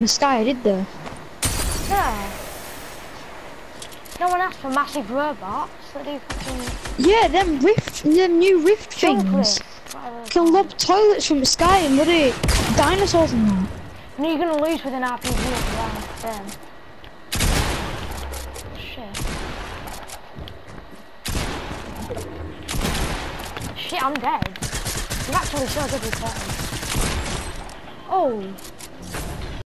the sky, did they? Yeah. No one asked for massive robots. Fucking Yeah, them rift, them new rift things can lob toilets from the sky and bloody dinosaurs and that. And you're gonna lose with an RPG as well. Then. Shit. Shit, I'm dead. I'm actually so good with that. Oh.